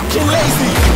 fucking lazy.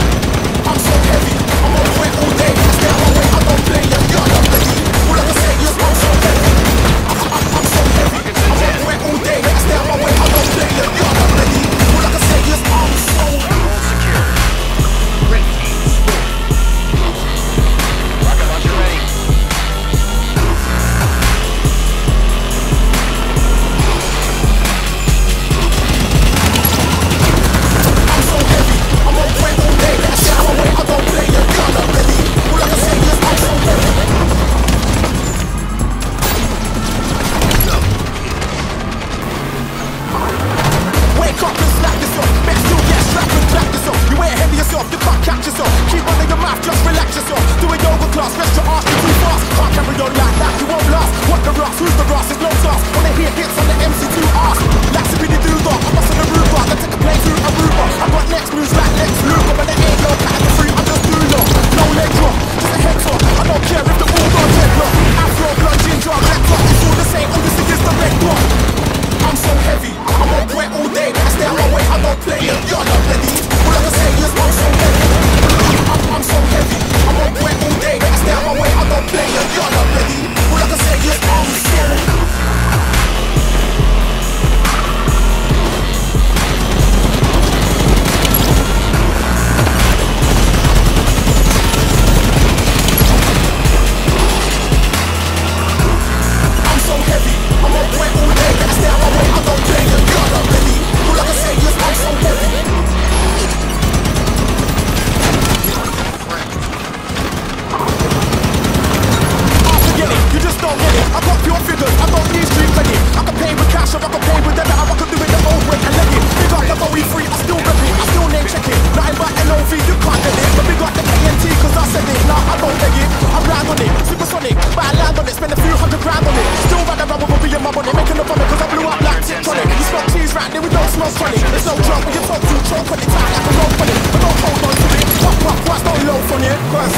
There's no drunk, but you talk too drunk on the tie like a rope on it But don't hold on to it, pop, walk, don't loaf on it Cause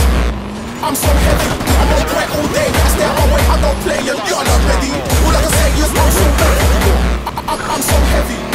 I'm so heavy, I'm on point all day I stay on way, I don't play and you're not ready. All I can say is I'm so heavy I'm so heavy.